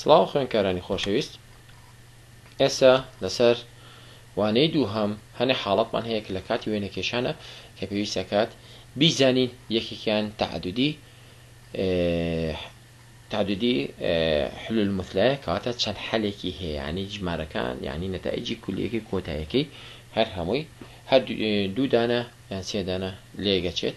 سڵاو خوێنکارانی خۆشەویست ئێستا لەسەر وانەی دووهەم هەنێ حاڵەتمان هەیە کە لە کاتی وێنەکێشانە کە پێویستەکات بیزانین یەکێکیان تعددی تعددی حل المثلەیە کەواتە چەند حەلێکی هەیە ینی ژمارەکان یعنی نەتائجی کولیەکەی کۆتایەکەی هەر هەمووی هەر دوودانە یان سێدانە لێگەچێت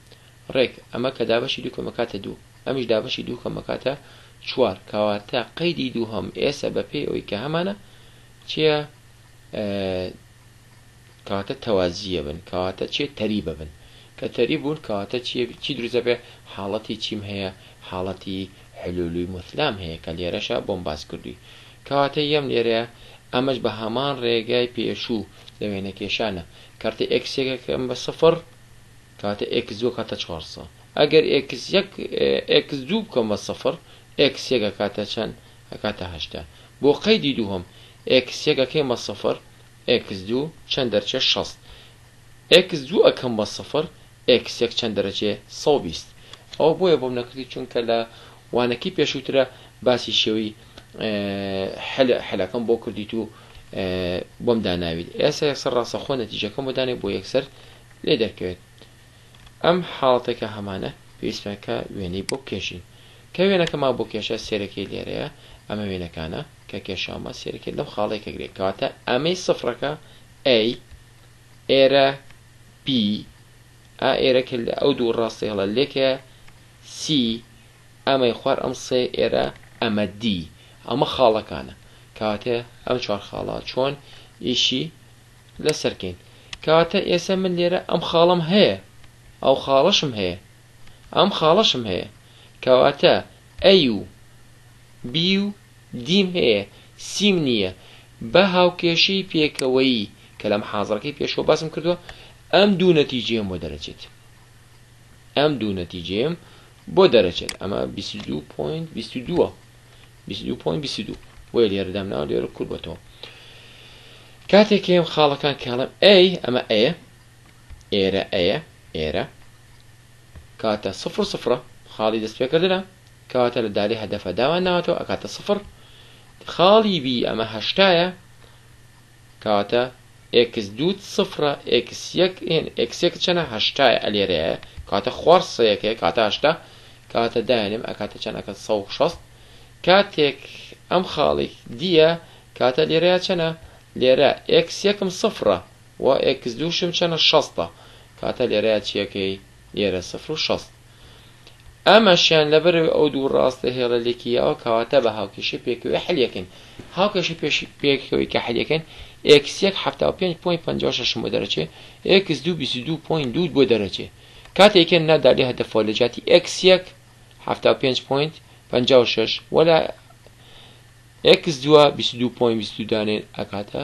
ڕێک، ئەمە کە دابەشی دوو کەمەکاتە دوو، ئەمیش دابەشی دوو کەمەکاتە چوار، کەواتە قەیدی دووهەم ئێسە بەپێی ئەوەی کە هەمانە چیە کەواتە تەوازیە بن کەواتە چێ تەریبە بن کە تەری بوون کەواتە چی دروزە بێ حاڵەتی چیم هەیە حاڵەتی حلولوی مثلام هەیە کە لێرەشە بۆم باس کردووی کەواتە یەم لێرەیە ئەمەش بە هەمان ڕێگای پێشوو لە وێنەکێشانە کارتە ئەکسێکەکەم بە سفر کاتێ ئێکس دوو ئەکاتە چوار سەد. ئەگەر ئێکس یەک ئێکس دوو بکەم بە سفر، ئێکس یەک ئەکاتە چەند؟ ئەکاتە هەشتا. بۆ قەیدی دووهەم، ئێکس یەک ئەکەین بە سفر، ئێکس دوو چەند دەرچێ؟ شەست. ئێکس دوو ئەکەم بە سفر، ئێکس یەک چەند دەرەچێ؟ سەد و بیست. ئەوە بۆیە بۆم نەکردی چونکە لە وانەکی پێشووترا باسی شێوەی حل حلەکەم بۆ کردیت و بۆم داناویت. ئێستا یەکسەر ڕاستەخۆ نەتیجەکەم بۆ دانێ بۆ یەکسەر لێ دەرکەوێت. ئەم حاڵەتە کە هەمانە پێویستمان کە وێنەی بۆ بکێشین. کە وێنەکە ما بۆ کێشا سێرەکەی لێرەیە ئەمە وێنەکانە کە کێشاومە سێرەکەی لەم خاڵەیە کە گرێ کەواتە ئەمەی سفرەکە A ئێرە B ئا ئێرە کە لە ئەو دوو ڕاستی هەڵە لێکە C ئەمەی خوار ئەم سێ ئێرە ئەمە D ئەمە خاڵەکانە کەواتە ئەم چوار خاڵە چۆن ئیشی لەسەرکەین کەواتە ئێسە من لێرە ئەم خاڵم هەیە ئەو خاڵەشم هەیە ئەم خاڵەشم هەیە کەواتە ئەی و بی و دیم هەیە سیم نییە بە هاوکێشەی پێکەوەیی کە لەم حازڕەکەی پێشەوە باسم کردووە ئەم دوو نەتیجەیەم بۆ دەرەچێت ئەم دوو نەتیجەیەم بۆ دەرەچێت ئەمە 22.22 بیست و دوو پۆینت بیست و دوو بۆیە لێرە دامناوە لێرە کورت بۆتەوە کاتێک کێم خاڵەکان کاڵم ئەی ئەمە ئەیە ئێرە ئەیە ئێرە کاتە سفر سفرە خاڵی دەست پێکردرا کەواتە لە داری هەدەفە داوان ناوەتەوە ئەکاتە سفر خاڵی بی ئەمە هەشتایە کەواتە ئێکس دووت سفرە ئێکس یەک ئێن ئێکس یەکت چەنە هەشتایە ئەلێرەیە کەواتە خوار سەیەکەیە کەواتە هەشتا کەواتە دایەنێم ئەکاتە چەن ئەکەن سەد و شەست کاتێک ئەم خاڵێک دیە کەواتە لێرەیە چەنە لێرە ئێکس یەکم سفرە و ئێکس دووشم چەنە شەستە کەواتە لێرەیە چیەکەی لێرە سفر و شەست. ئەمەشیان لەبەرەوەی ئەو دوو ڕاستە هێڵە لێکی یاوە کەواتە بە هاوکێشەی پێکەوەی حل یەکەین. هاوکێشەی پێکەوەی کە حل یەکەین، ئێکس یەک حەفتا و پێنج پۆینت پەنجا و شەش م بۆ دەرەچێ، ئێکس دوو بیست و دوو پۆینت دوو ت بۆ دەرەچێ. کاتێ یەکێ ننا دالی هەدەفەوە لە جیاتی ئێکس یەک حەفتا و پێنج پۆینت پەنجا و شەش و لە ئێکس دووە بیست و دوو پۆینت بیست و دوو دانێن ئەکاتە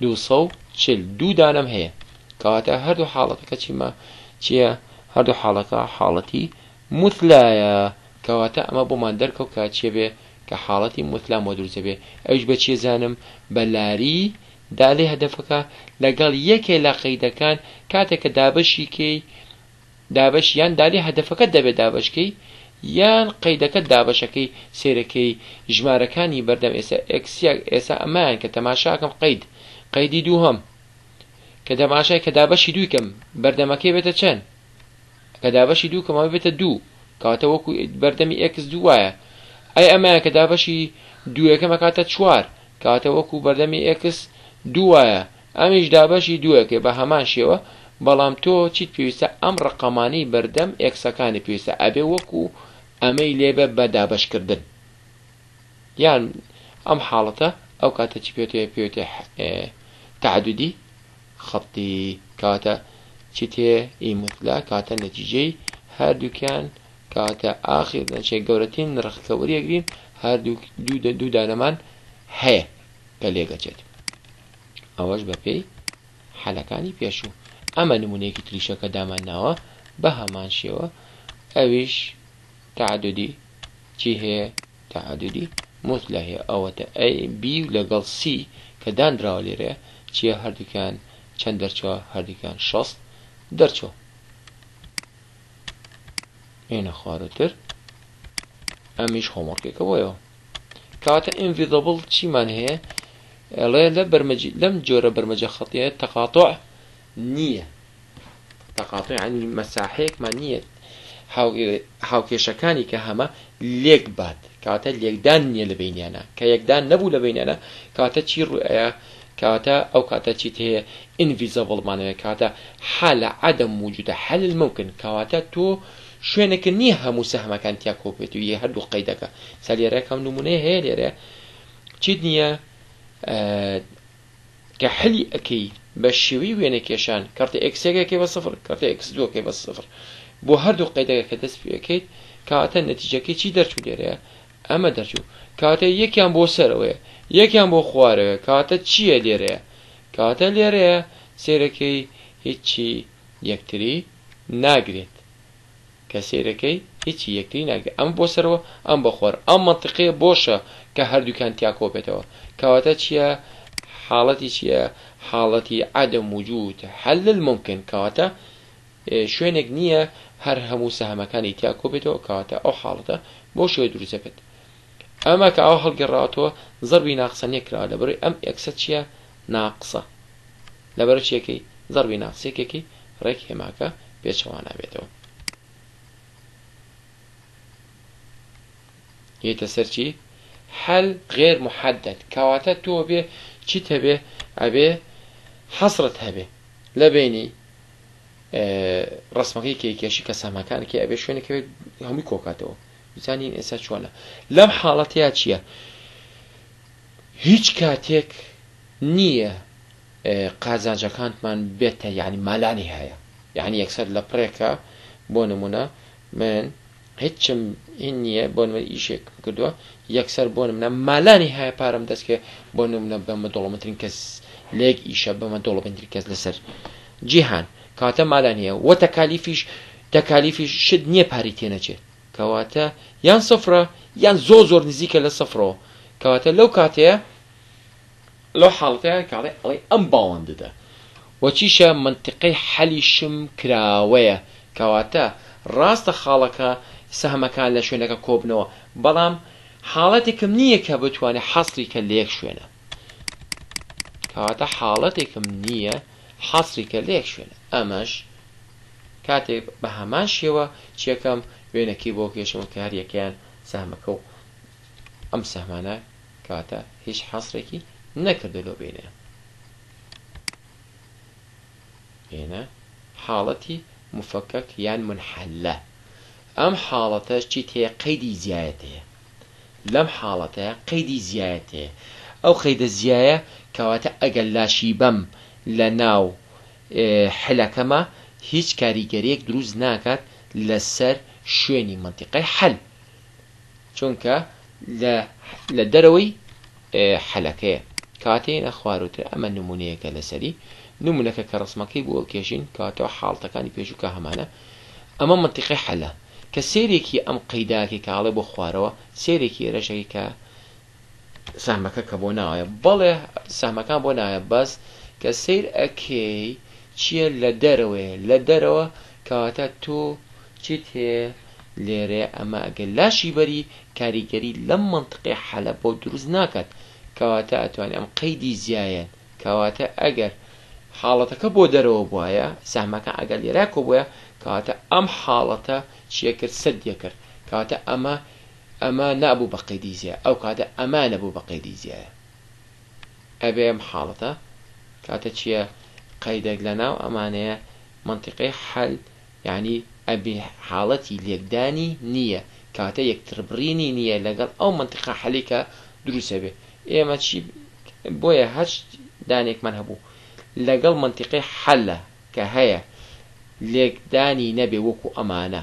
دوو سەد و چل دوو دانەم هەیە کەواتە هەردوو حاڵەتەکە چیمە چییە هەردوو حاڵەکە حاڵەتی مثلایە کەواتە ئەمە بۆمان دەرکەوت کە چێ بێ کە حاڵەتی مثلا بۆ دروزە بێ ئەوش بە چیە زانم بە لاری دالێ هەدەفەکە لەگەڵ یەکێ لە قەیدەکان کاتێکە دابەشیکەی دابەش یان دالی هەدەفەکەت دەبێت دابەشکەی یان قەیدەکەت دابەشەکەی سەیرەکەی ژمارەکانی بەردەم ئێستا ئێکسیاک ئێسا ئەمەیان کە تەماشاکەم قەید قەیدی دووهەم کە دەماشای کە دابەشی دووکەم بەردەمەکەی بێتە چەند کە دابەشی دوو کەمەوە بێتە دوو کاتە وەکو بەردەمی ئێکس دوو وایە ئەی ئەمەیان کە دابەشی دووەکەمە کاتە چوار کاتە وەکو بەردەمی ئێکس دوو وایە ئەمیش دابەشی دووەکەی بە هەمان شێوە بەڵام تۆ چیت پێویستە ئەم ڕەقەمانەی بەردەم ئێکسەکانی پێویستە ئەبێ وەکو ئەمەی لێبێ بە دابەش کردن یان ئەم حاڵەتە ئەو کاتە چی پێوتێ پێوتێ تعددی خەتی کاتە چی تێ ئی مطلع کاتە نەتیجەی هەردووکیان کاتە ئاخر نەچێ گەورەترین نرخەکە وەریەگرین هەردوو دوو دانەمان هەیە کە لێگەچێت ئەوەش بە پێی حەلەکانی پێشوو ئەمە نمونەیەکی تریشە کە دامان ناوە بە هەمان شێوە ئەویش تعددی چی هەیە تعددی مثلە هەیە ئەوەتە بی و لەگەڵ سی کە دانراوە لێرە چیە هەردووکیان چەند دەرچوە هەردووکیان شەست دەرچوە ئێنە خوارەتر ئەمیش هۆمۆرکێکە بۆیەوە کەواتە ئینڤیزبڵ چیمان هەیە؟ ئەڵێ لە بەرمەجی لەم جۆرە بەرمەجە خەتیە تەقاتۆع نییە تەقاتۆی عنی مەساحەیەکمان نییە هاوکێشەکانی کە هەمە لێک بات کاتە لێکدان نییە لە بینیانە کە یەکدان نەبوو لە بینانە کاتە چی ڕوئەیە کاتە ئەو کاتە چیت هەیە ئینڤیزەبڵمانەیە کاتە حالە عدم وجودە حل ممکن کەواتە تۆ شوێنێکە نییە هەموو سەهمەکان تیا کۆبێت و یە هەردوو قەیدەکە سا لێرە کەم نمونەیە هەیە لێرە چیت نییە کە حلی ئەەکەی بە شێوی وێنە کێشان کارتە ئەکسێکەکەی بە سفر کارتە ئەکس دووەکەی بە سفر بۆ هەردوو قەیدەکە کە دەست پێەکەیت کاتە نەتیجەکەی چی دەرچوو لێرەیە ئەمە دەرچوو کاتە یەکیان بۆ سەرەوەیە یەکیان بۆ خوارەوە کاتە چییە لێرەیە کاتە لێرەیە سێرەکەی هیچی یەکتری ناگرێت کە سەیرەکەی هیچی یەکتری ناگرێت ئەمە بۆ سەرەوە ئەم بۆ خوار ئەم مەنتقەیە بۆشە کە هەردووکان تیا کۆبێتەوە کەواتە چییە حاڵەتی چییە حاڵەتی عدم وجود حل الممکن کەواتە شوێنێک نییە هەر هەموو سەهمەکانی تیا کۆبێتەوە کەواتە ئەو حاڵەتە بۆ شێ دروزە بێت ئەمە کە ئەو هەڵگەڕاتەوە زەربی ناقسە نێکراوە لەبەروی ئەم ئەکسە چییە ناقسە لەبەرە چیەکەی زەڕبی ناقس یەکێکی ڕێک هێماکە پێچەوانابێتەوە یەیتە سەر چی حل غێر محدد کەواتە تۆ بێ چیت هەبێ ئەبێ حەسرت هەبێ لە بینی ڕسمەکەی کێکێشی کە سامەکانکی ئەبێ شوێنەکەوێت هەمووی کۆکاتەوە بزانین ئێستا چۆنە لەم حاڵەتەیە چییە؟ هیچ کاتێک نییە قازانجەکانتمان بێتە یانی مالانی هەیە یعنی یەکسەر لە پڕێکە بۆ نمونە من هیچم این نییە بۆ من ئیشێک کردووە یەکسەر بۆ منە مالانی هەیە پارەم دەستکێ بۆ نمونە بەمە دۆڵمەترین کەس لێک ئیشە بەمە دۆڵبندری کەس لەسەر جیهان کاتە مالانیە وە تەکالیفیش تەکالیفیش شت نییە پاری تێنەچێت کەواتە یان سفرە یان زۆر زۆر نزیکە لە سفرەوە کەواتە لەو کاتەیە لەو حاڵەتەیە کە ئەڵێ ئەڵێ ئەم باوەندەدا وە چیشە مەنتیقەی حەلی شم کراوەیە کەواتە ڕاستە خاڵەکە سەهمەکان لە شوێنەکە کۆبنەوە بەڵام حاڵەتێکم نییە کە بتوانێت حەسری کە لە یەک شوێنە کەواتە حاڵەتێکم نییە حەسری کە لە یەک شوێنە ئەمەش کاتێک بە هەمان شێوە چیەکەم وێنەکەی بۆ کێشم کە هەر یەکەیان سەهمەکە و ئەم سەهمانە کەواتە هیچ حەسرێکی نەکردو لەو بینە بینە حاڵەتی مفەکەک یان منحلە ئەم حاڵەتە چی تێ قەیدی زیایەتەیە لەم حاڵەتە قەیدی زیایەتەیە ئەو قەیدە زیایە کەواتە ئەگەر لاشی بەم لە ناو حلەکەمە هیچ کاریگەریەک دروست ناکات لەسەر شوێنی مەنتیقەی حل چونکە لە دەرەوەی حلەکەیە کاتێ نە خواروتر ئەمە نمونەیەکە لەسەری نمونەکە کە ڕسمەکەی بۆ کێشین کاتەوە حاڵتەکانی پێشووکە هەمانە ئەمە مەنتیقەی حلە کە سێرێکی ئەم قەیداکی کاڵێ بۆ خوارەوە سێرێکی ێرەشەکە سەهمەکە کە بۆ ناوایە بەڵێ سەهمەکان بۆ نایە بەس کە سیر ئەکەی چییە لە دەرەوەی لە دەرەوە کەواتە تۆ چیت هەیە لێرێ ئەمە ئەگەر لاشی بەری کاریگەری لەم منطقی حەلە بۆ دروست ناکات کەواتە ئەتوانێت ئەم قەیدی زیایەن کەواتە ئەگەر حاڵەتەکە بۆ دەرەوە بواە سامەکە ئەگەر لێراکۆ بۆە کەواتە ئەم حاڵەتە چیە کرد سەدیە کرد کەواتە ئەمە ئەمە نابوو بە قەیدی جیا ئەو کاتە ئەمە نەبوو بە قەیدی جیایە ئەبێ ئەم حاڵەتە کاتە چییە قەیدەک لە ناو ئەمانەیە منتیقەی حەل یعنی ئەبێ حاڵەتی لێکدانی نییە کاتە یەکتربڕینی نییە لەگەڵ ئەو منتیقە حەلی کە دروستە بێ ئێمە چی بۆیە هەچ دانێکمان هەبوو لەگەڵ منتیقەی حەلە کە هەیە لێکدانی نەبێ وەکو ئەمانە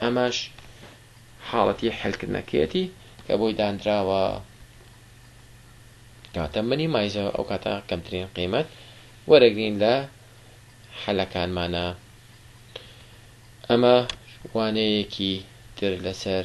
ئەمەش حاڵەتی حەلکردنەکەیەتی کە بۆی دانراوە کاتە منی مایزە ئەو کاتە کەمترین قیمەت وەرەگرین لە حەلەکانمانە ئەمە وانەیەکی تر لەسەر